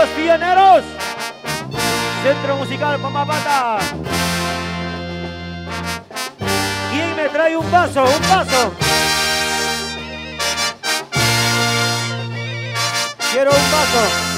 los pioneros. Centro Musical Pomapata. ¿Quién me trae un paso? Un paso. Quiero un paso.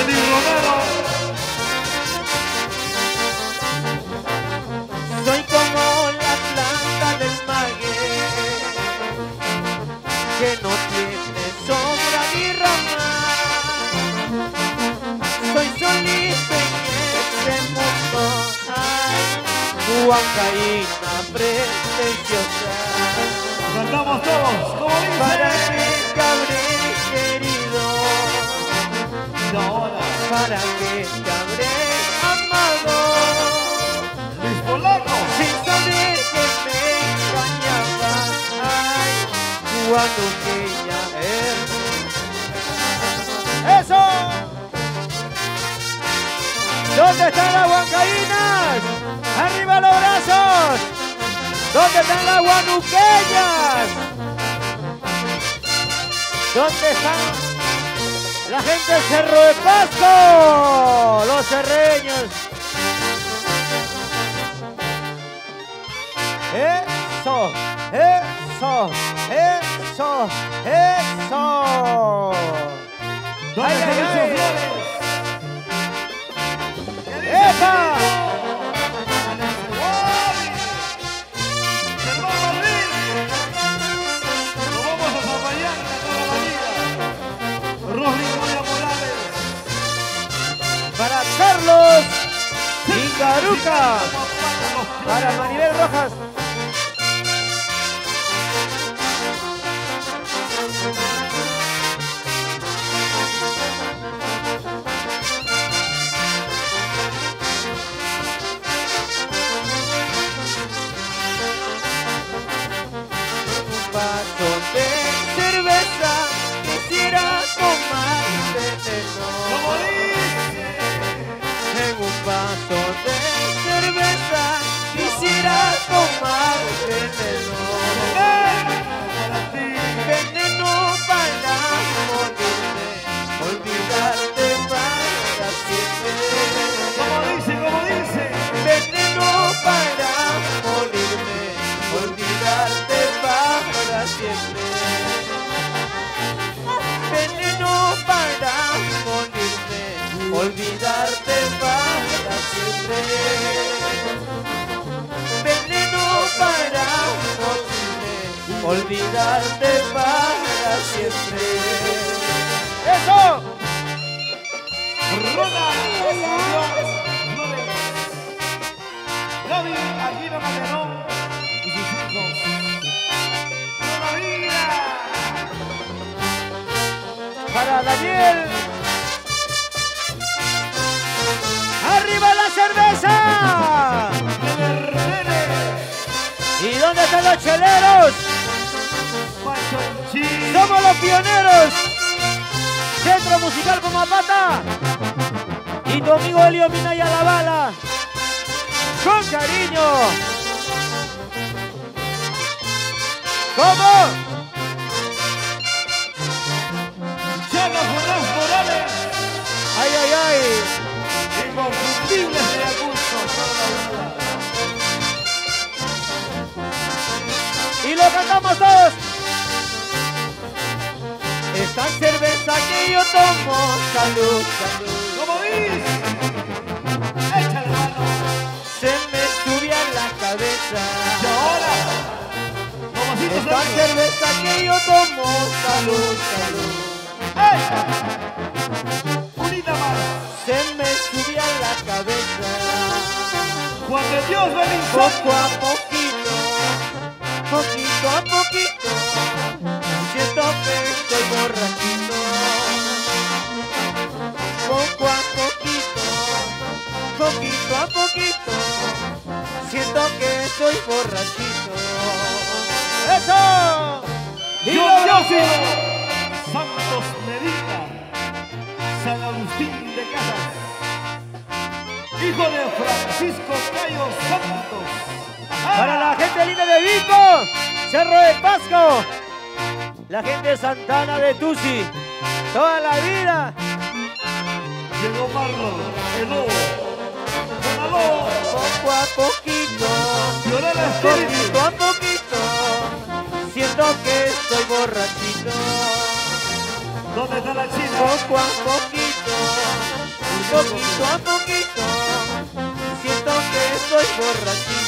Eli Romero. para que te habré amado. Luis Polaco. Sin saber que me engañabas, ay, cuando ¡Eso! ¿Dónde están las huancaínas? ¡Arriba los brazos! ¿Dónde están las guanuqueñas? ¿Dónde están la gente del Cerro de Pasco, los cerreños. Eso, eso, eso, eso. ¡Ay, ay, ay! ¡Epa! Para Maribel Rojas. olvidarte para siempre. ¡Eso! ¡Ruda! Para Daniel. ¡Arriba la cerveza! ¿Y dónde están los cheleros? Somos los pioneros. Centro Musical Comapata. Y tu amigo Elio Minaya La Bala. Con cariño. ¿Cómo? Salud, salud. ¿Cómo dice? Échale mano. Se me subía la cabeza. Y ahora, Tomasito Esta Sergio. cerveza que yo tomo, salud, salud. ¡Echa! Unita más. Se me subía la cabeza. Cuando Dios el Poco a poquito, poquito a poquito, estoy borrachito. ¡Eso! Dios ¡Viva Diófilo, Santos Medina, San Agustín de Casas, hijo de Francisco Cayo Santos. Para la gente linda de Vico, Cerro de Pasco, la gente de Santana de Tusi, toda la vida. Llegó Marlon, el lobo, Poco a poquito, Fiorella Espíritu, poquito a poquito, siento que estoy borrachito. ¿dónde está la China? Poco a poquito, poquito a poquito, siento que estoy borrachito.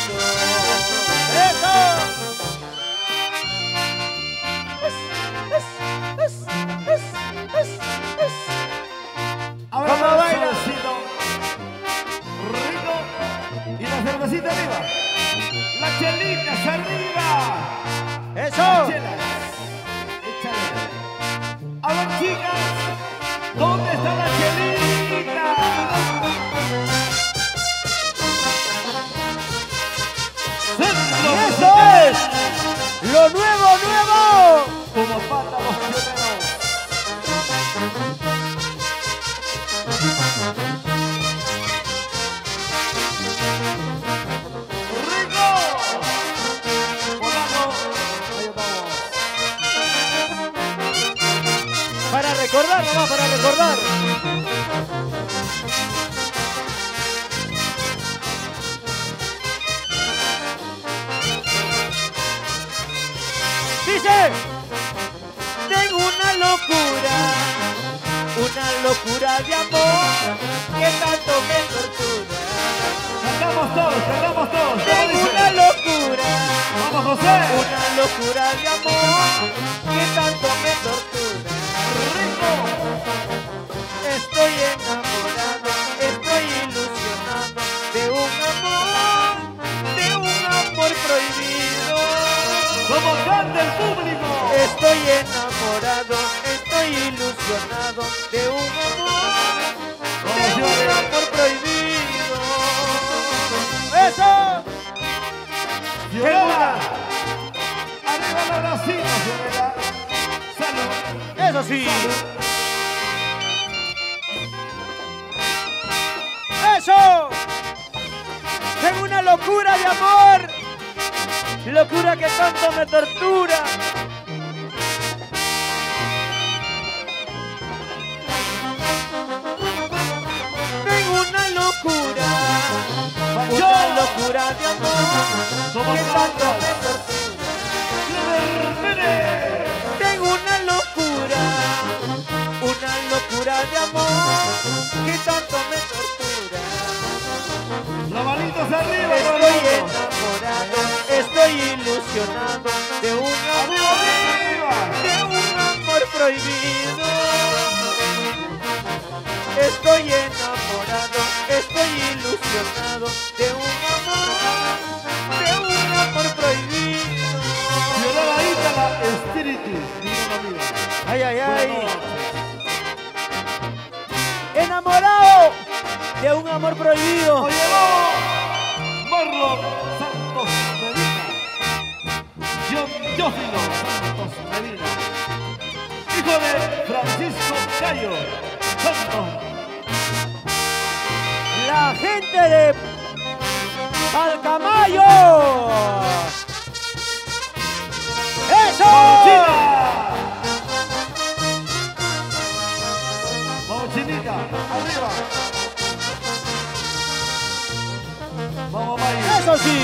De amor que tanto me tortura. Cantamos todos, cantamos todos. ¿Cómo Tengo una locura, Vamos, José. una locura de amor que tanto me tortura. Rico. Estoy enamorado, El público. Estoy enamorado, estoy ilusionado de un amor, de un amor prohibido. ¡Eso! Fiorella. Arriba la racina, Fiorella. Salud. ¡Eso sí! ¡Eso! Tengo una locura de amor, locura que tanto me tortura. Tengo una locura, una locura de amor Como que tanto me tortura. Tengo una locura, una locura de amor que prohibido. Estoy enamorado, estoy ilusionado de un amor, de un amor prohibido. Fiorella Ítala, Espíritu. Divino amigo. Ay, ay, ay. Enamorado de un amor prohibido. Lo llevó Marlon Santos Medina. John Santos Medina. Hijo de Francisco Cayo. La gente de Palcamayo. ¡Eso! China. Vamos, Chinita. Arriba. Vamos, Mayo. ¡Eso sí!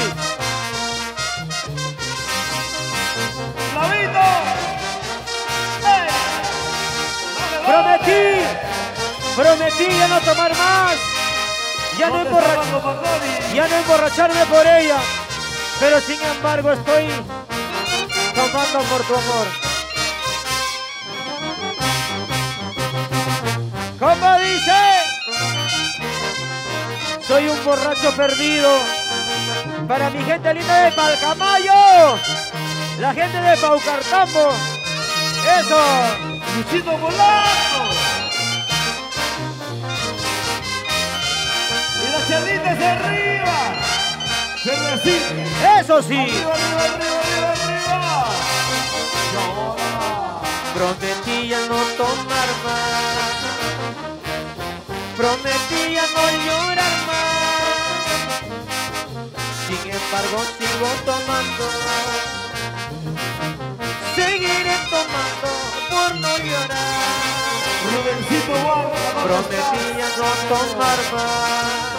Prometí ya no tomar más, ya no, ya no emborracharme por ella, pero sin embargo estoy tomando por tu amor. Como dice, soy un borracho perdido. Para mi gente linda de Palcamayo, la gente de Paucartambo, eso. Luchito Polanco. Chelita hacia arriba. Cervecita. Eso sí. Arriba, arriba, arriba, arriba, ahora. Prometí ya no tomar más. Prometí ya no llorar más. Sin embargo sigo tomando. Seguiré tomando por no llorar. Rubencito Huarca, ¿dónde Prometí ya no tomar más.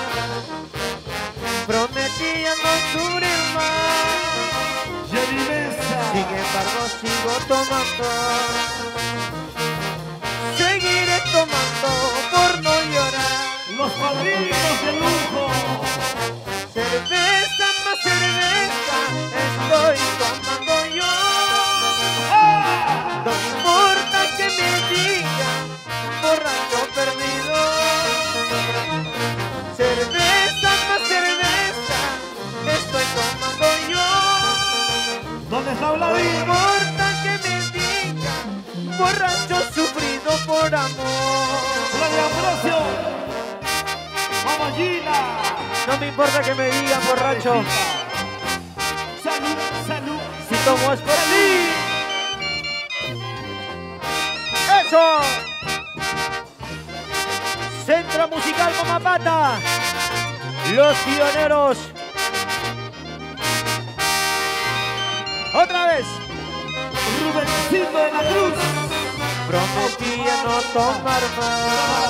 Prometí ya no sufrir más. Sin embargo sigo tomando Seguiré tomando por no llorar Los padrinos de lujo. Cerveza ¿Dónde está No importa que me digan, borracho sufrido por amor. Flavio Ambrosio. Vamos, Gina. No me importa que me digan borracho, Salud, salud. si tomo es por ti. ¡Eso! Centro Musical Mamapata. Los pioneros. Otra vez. Rubencito de la Cruz. Prometía no tomar más.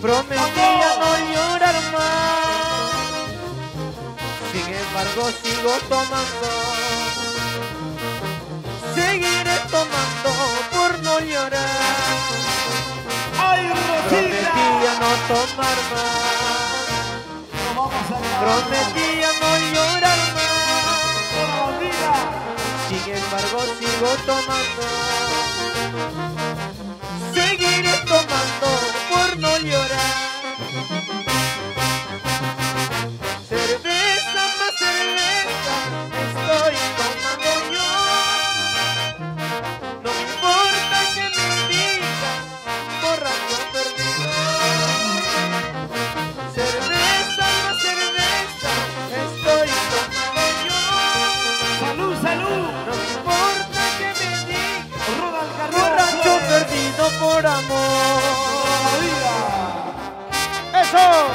Prometía no llorar más. Sin embargo, sigo tomando. Seguiré tomando por no llorar. ¡Ay! Prometía no tomar más. Prometía no llorar tomando. Seguiré tomando por no llorar.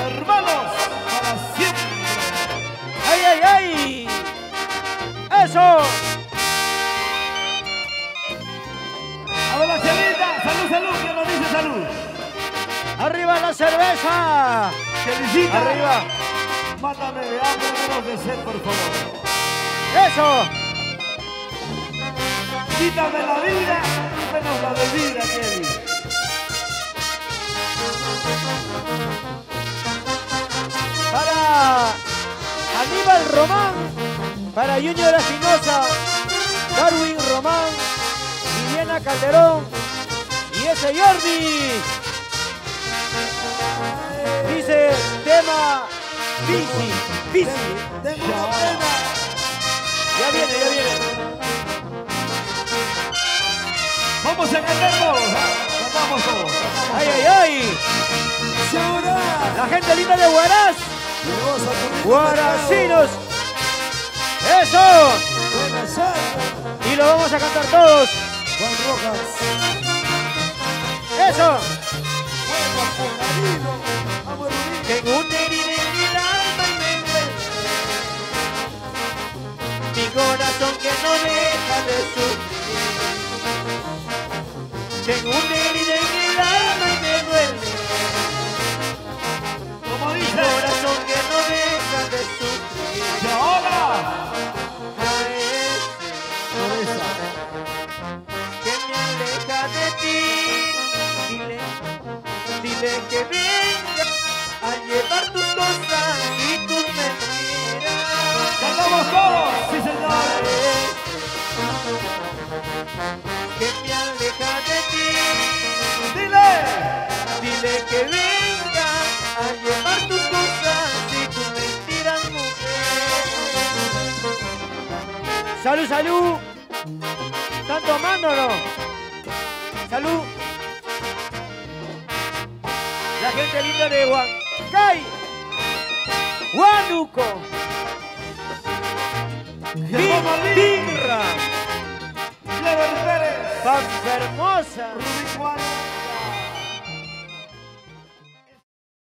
Hermanos, para siempre. ¡Ay, ay, ay! ¡Eso! A ver la chelita. Salud, salud. ¿Quién nos dice salud? ¡Arriba la cerveza! Chelicita. ¡Arriba! Mátame de hambre, menos de sed, por favor. ¡Eso! Quítame la vida, menos la bebida, Kelly. Aníbal Román, para Junior Espinosa, Darwin Román, Viviana Calderón y ese Jordi. Dice tema bici, bici. Ya viene, ya viene. Vamos a cantar todos. ¿ah? Cantamos todos. ¡Ay, ay, ay! La gente linda de Huaraz, Guaracinos. ¡Eso! Y lo vamos a cantar todos. Juan Rojas. ¡Eso! Tengo una herida en el alma y me duele. Mi corazón que no deja de sufrir. Tengo una herida Salud, salud. ¿Están tomando? Salud. La gente linda de Huancay. Huánuco. Birra. Pampa Hermosa.